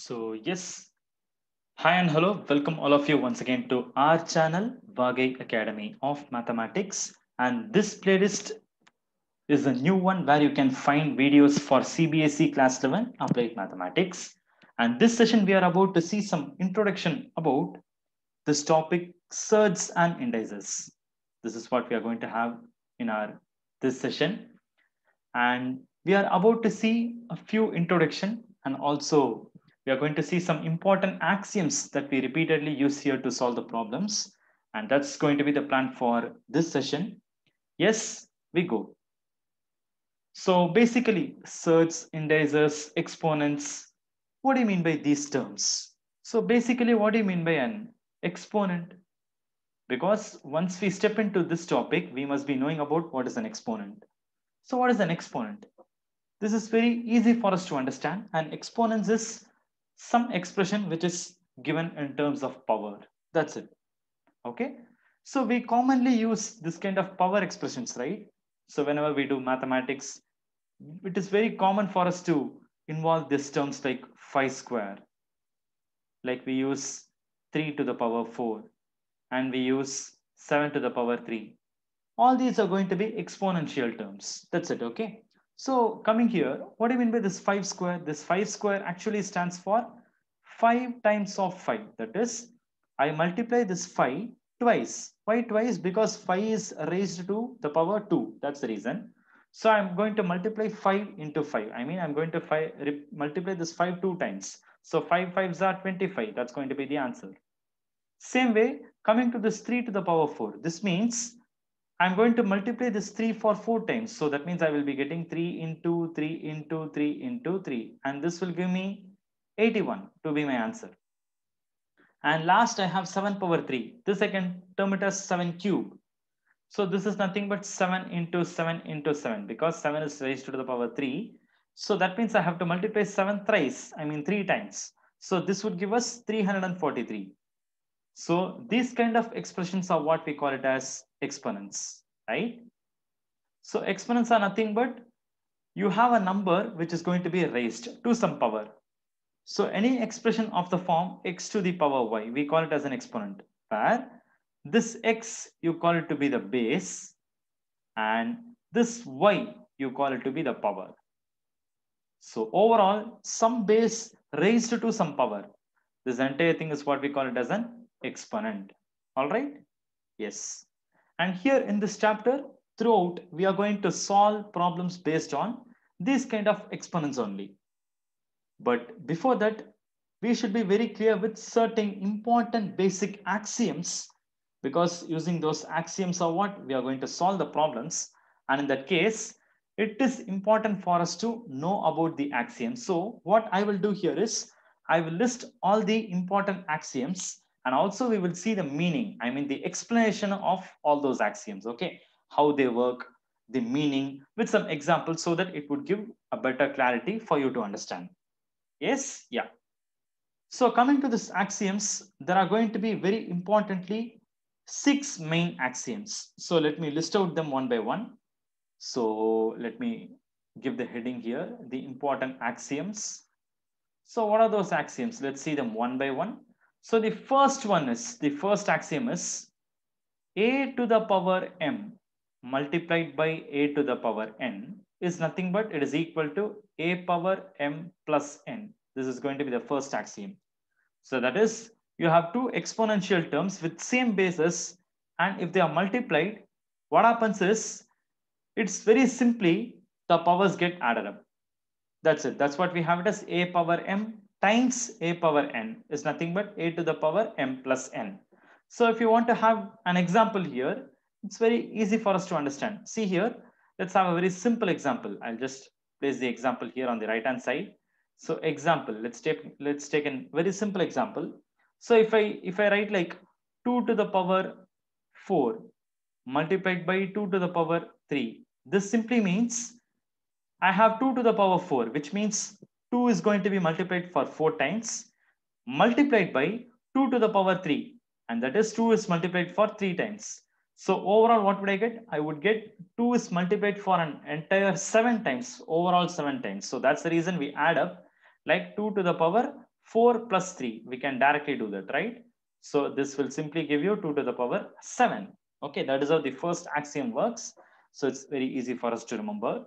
So yes, hi and hello. Welcome all of you once again to our channel, VAAGAI Academy of Mathematics. And this playlist is a new one where you can find videos for CBSE class 11 applied mathematics. And this session, we are about to see some introduction about this topic, surds and indices. This is what we are going to have in our this session. And we are about to see a few introduction and also we are going to see some important axioms that we repeatedly use here to solve the problems. And that's going to be the plan for this session. Yes, we go. So basically, surds, indices, exponents. What do you mean by these terms? So basically, what do you mean by an exponent? Because once we step into this topic, we must be knowing about what is an exponent. So what is an exponent? This is very easy for us to understand. An exponent is some expression which is given in terms of power. That's it. Okay. So we commonly use this kind of power expressions, right? So whenever we do mathematics, it is very common for us to involve these terms like phi square. Like we use 3 to the power 4 and we use 7 to the power 3. All these are going to be exponential terms. That's it. Okay. So coming here, what do you mean by this 5 square? This 5 square actually stands for 5 times of 5. That is, I multiply this 5 twice. Why twice? Because 5 is raised to the power 2. That's the reason. So I'm going to multiply 5 into 5. I mean, I'm going to five, multiply this 5 two times. So 5 5s are 25. That's going to be the answer. Same way, coming to this 3 to the power 4. This means I'm going to multiply this 3 for 4 times. So that means I will be getting 3 into 3 into 3 into 3. And this will give me 81 to be my answer. And last I have 7 power 3. This I can term it as 7 cube. So this is nothing but 7 into 7 into 7 because 7 is raised to the power 3. So that means I have to multiply 7 thrice, I mean 3 times. So this would give us 343. So these kind of expressions are what we call it as exponents, right? So exponents are nothing but you have a number which is going to be raised to some power. So any expression of the form x to the power y, we call it as an exponent, where this x you call it to be the base and this y you call it to be the power. So overall, some base raised to some power. This entire thing is what we call it as an exponent. All right? Yes. And here in this chapter, throughout, we are going to solve problems based on these kind of exponents only. But before that, we should be very clear with certain important basic axioms because using those axioms are what we are going to solve the problems. And in that case, it is important for us to know about the axioms. So what I will do here is I will list all the important axioms and also we will see the meaning. I mean, the explanation of all those axioms, okay? How they work, the meaning with some examples so that it would give a better clarity for you to understand. Yes, yeah. So coming to this axioms, there are going to be very importantly six main axioms. So let me list out them one by one. So let me give the heading here, the important axioms. So what are those axioms? Let's see them one by one. So the first one is, the first axiom is a to the power m multiplied by a to the power n is nothing but it is equal to a power m plus n. This is going to be the first axiom. So that is, you have two exponential terms with same basis and if they are multiplied, what happens is, it's very simply the powers get added up. That's it. That's what we have it as a power m times a power n is nothing but a to the power m plus n. So if you want to have an example here, it's very easy for us to understand. See here, let's have a very simple example. I'll just place the example here on the right hand side. So example, let's take let's take a very simple example. So if I if I write like 2 to the power 4 multiplied by 2 to the power 3, this simply means I have 2 to the power 4, which means 2 is going to be multiplied for 4 times multiplied by 2 to the power 3 and that is 2 is multiplied for 3 times. So overall what would I get? I would get 2 is multiplied for an entire 7 times overall 7 times. So that's the reason we add up like 2 to the power 4 plus 3, we can directly do that, right? So this will simply give you 2 to the power 7. Okay, that is how the first axiom works. So it's very easy for us to remember.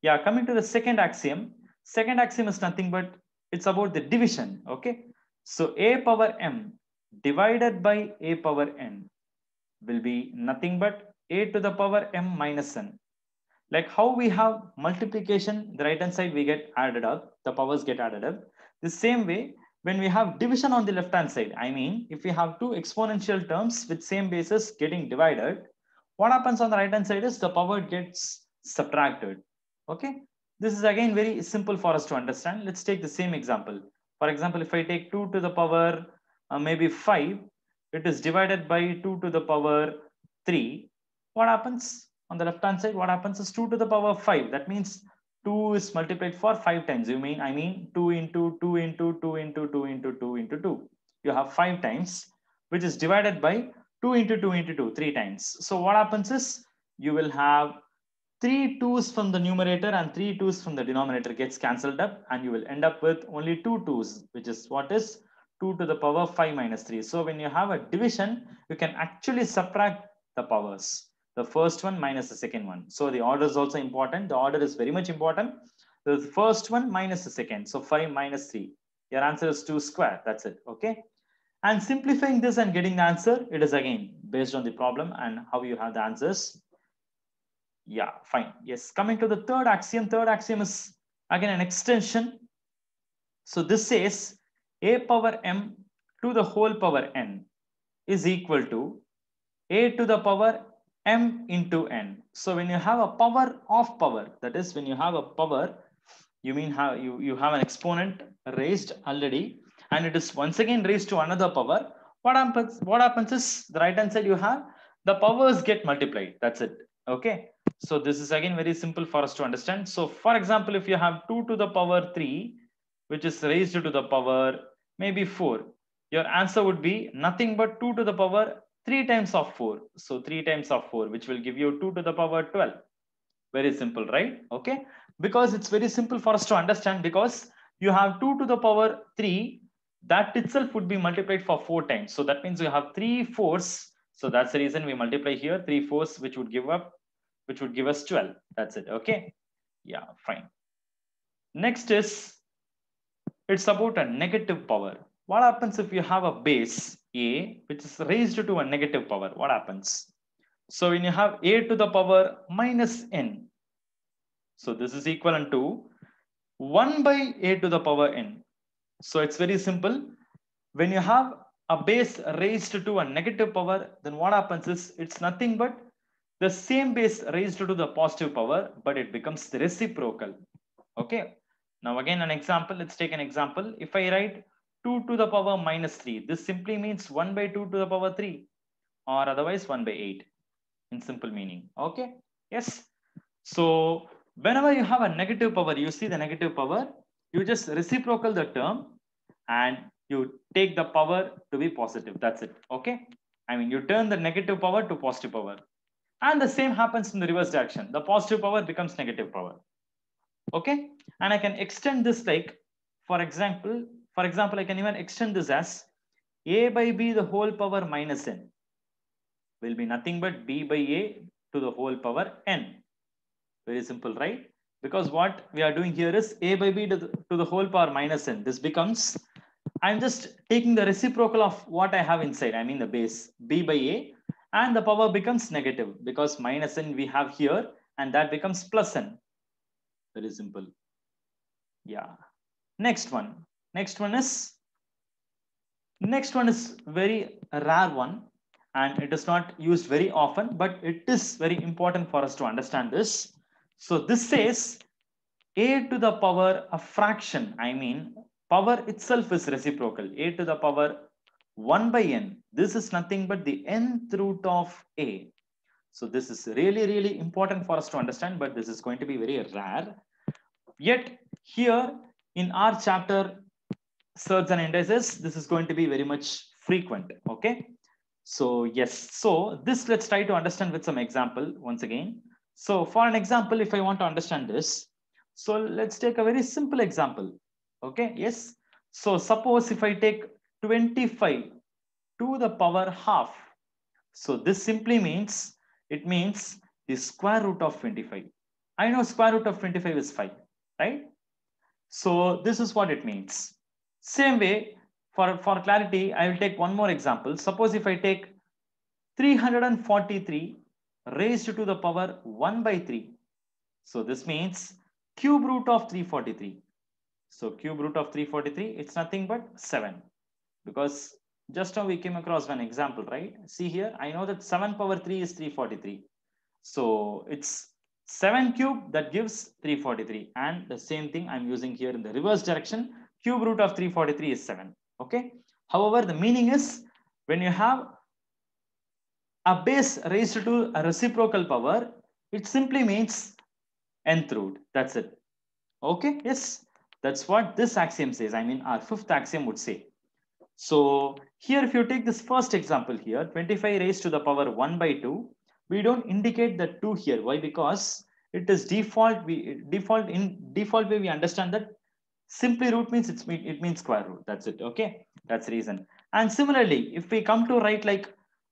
Yeah, coming to the second axiom. Second axiom is nothing but it's about the division. Okay, so a power m divided by a power n will be nothing but a to the power m minus n. Like how we have multiplication, the right hand side we get added up, the powers get added up. The same way, when we have division on the left hand side, I mean, if we have two exponential terms with same basis getting divided, what happens on the right hand side is the power gets subtracted. Okay. This is again very simple for us to understand. Let's take the same example. For example, if I take 2 to the power uh, maybe 5, it is divided by 2 to the power 3. What happens on the left hand side? What happens is 2 to the power 5. That means 2 is multiplied for 5 times. You mean, I mean 2 into 2 into 2 into 2 into 2 into 2. You have 5 times, which is divided by 2 into 2 into 2, 3 times. So what happens is you will have 3 2's from the numerator and three twos from the denominator gets cancelled up and you will end up with only two twos, which is what is 2 to the power 5 minus 3. So when you have a division, you can actually subtract the powers the first one minus the second one. So the order is also important. The order is very much important. The first one minus the second. So 5 minus 3. Your answer is 2 square. That's it. Okay. And simplifying this and getting the answer, it is again based on the problem and how you have the answers. Yeah, fine. Yes. Coming to the third axiom. Third axiom is again an extension. So this says a power m to the whole power n is equal to a to the power m into n. So when you have a power of power, that is when you have a power, you mean how you, you have an exponent raised already and it is once again raised to another power. What happens, what happens is the right hand side you have, the powers get multiplied. That's it. Okay. So this is again very simple for us to understand. So for example, if you have 2 to the power 3, which is raised to the power maybe 4, your answer would be nothing but 2 to the power 3 times of 4. So 3 times of 4, which will give you 2 to the power 12. Very simple, right? Okay. Because it's very simple for us to understand because you have 2 to the power 3, that itself would be multiplied for 4 times. So that means you have 3 fourths. So that's the reason we multiply here 3 fourths, which would give up, which would give us 12. That's it. Okay. Yeah, fine. Next is, it's about a negative power. What happens if you have a base a which is raised to a negative power? What happens? So when you have a to the power minus n, so this is equivalent to 1 by a to the power n. So it's very simple. When you have a base raised to a negative power, then what happens is it's nothing but the same base raised to the positive power, but it becomes reciprocal. Okay. Now again, an example, let's take an example. If I write 2 to the power minus 3. This simply means 1 by 2 to the power 3 or otherwise 1 by 8 in simple meaning. Okay. Yes. So whenever you have a negative power, you see the negative power, you just reciprocal the term and you take the power to be positive. That's it. Okay. I mean, you turn the negative power to positive power. And the same happens in the reverse direction. The positive power becomes negative power. Okay. And I can extend this like, for example, for example, I can even extend this as a by b the whole power minus n will be nothing but b by a to the whole power n. Very simple, right? Because what we are doing here is a by b to the, to the whole power minus n. This becomes, I'm just taking the reciprocal of what I have inside. I mean the base b by a and the power becomes negative because minus n we have here and that becomes plus n. Very simple. Yeah. Next one. Next one is, next one is very rare one and it is not used very often, but it is very important for us to understand this. So this says a to the power a fraction. I mean, power itself is reciprocal. a to the power 1 by n. This is nothing but the nth root of a. So this is really, really important for us to understand, but this is going to be very rare. Yet here in our chapter, surds and indices, this is going to be very much frequent. Okay. So yes, so this let's try to understand with some example once again. So for an example, if I want to understand this, so let's take a very simple example. Okay, yes. So suppose if I take 25 to the power half. So this simply means, it means the square root of 25. I know square root of 25 is 5, right? So this is what it means. Same way, for, for clarity, I will take one more example. Suppose if I take 343 raised to the power 1 by 3. So this means cube root of 343. So cube root of 343, it's nothing but 7. Because just now we came across one example, right? See here, I know that 7 power 3 is 343. So it's 7 cube that gives 343. And the same thing I'm using here in the reverse direction. Cube root of 343 is 7. Okay. However, the meaning is when you have a base raised to a reciprocal power, it simply means nth root. That's it. Okay. Yes. That's what this axiom says. I mean, our fifth axiom would say. So here, if you take this first example here, 25 raised to the power 1 by 2, we don't indicate the 2 here. Why? Because it is default. We default in default way we understand that simply root means it's it means square root. That's it. Okay, that's reason. And similarly, if we come to write like,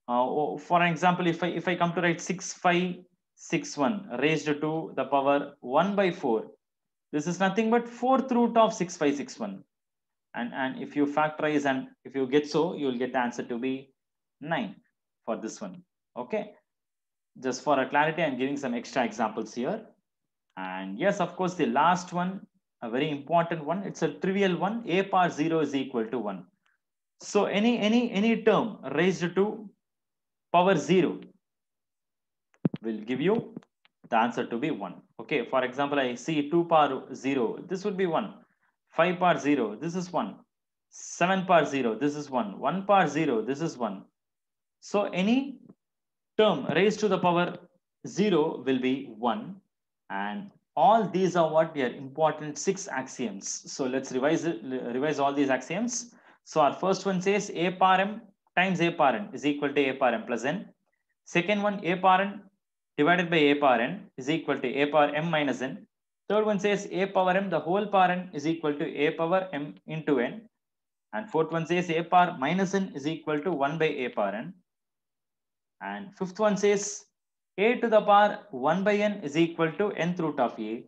uh, oh, for example, if I if I come to write 6561 raised to the power 1 by 4, this is nothing but fourth root of 6561 and and if you factorize and if you get so you will get the answer to be 9 for this one. Okay? Just for a clarity i'm giving some extra examples here. And yes of course the last one a very important one it's a trivial one. A power 0 is equal to 1 so any any any term raised to power 0 will give you the answer to be 1 okay? For example i see 2 power 0 this would be 1 5 power 0, this is 1. 7 power 0, this is 1. 1 power 0, this is 1. So any term raised to the power 0 will be 1. And all these are what we are important six axioms. So let's revise it, revise all these axioms. So our first one says a power m times a power n is equal to a power m plus n. Second one a power n divided by a power n is equal to a power m minus n. Third one says a power m, the whole power n is equal to a power m into n. And fourth one says a power minus n is equal to 1 by a power n. And fifth one says a to the power 1 by n is equal to nth root of a.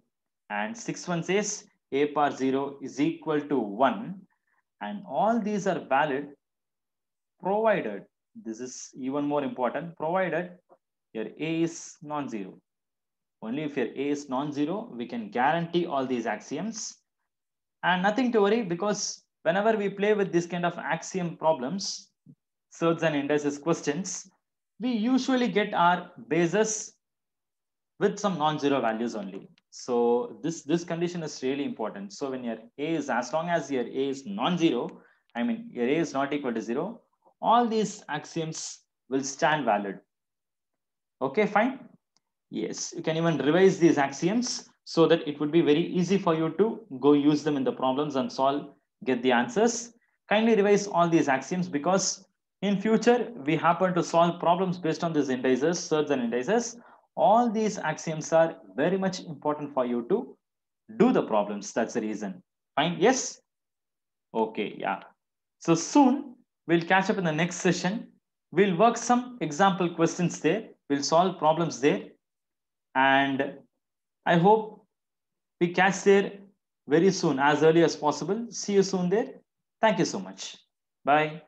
And sixth one says a power 0 is equal to 1. And all these are valid provided, this is even more important, provided your a is non-zero. Only if your A is non-zero, we can guarantee all these axioms. And nothing to worry because whenever we play with this kind of axiom problems, surds and indices questions, we usually get our bases with some non-zero values only. So this, this condition is really important. So when your A is, as long as your A is non-zero, I mean, your A is not equal to zero, all these axioms will stand valid. Okay, fine. Yes, you can even revise these axioms so that it would be very easy for you to go use them in the problems and solve, get the answers. Kindly revise all these axioms because in future, we happen to solve problems based on these indices, surds and indices. All these axioms are very much important for you to do the problems. That's the reason. Fine. Yes. Okay. Yeah. So soon we'll catch up in the next session. We'll work some example questions there. We'll solve problems there. And I hope we catch there very soon, as early as possible. See you soon there. Thank you so much. Bye.